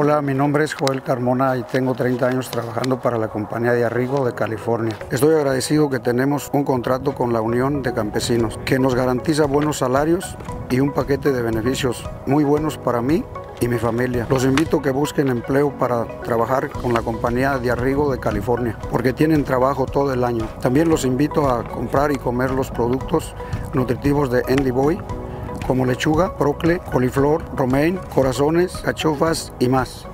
Hola, mi nombre es Joel Carmona y tengo 30 años trabajando para la compañía de Arrigo de California. Estoy agradecido que tenemos un contrato con la Unión de Campesinos que nos garantiza buenos salarios y un paquete de beneficios muy buenos para mí y mi familia. Los invito a que busquen empleo para trabajar con la compañía de Arrigo de California, porque tienen trabajo todo el año. También los invito a comprar y comer los productos nutritivos de Andy Boy, como lechuga, brocle, coliflor, romaine, corazones, cachofas y más.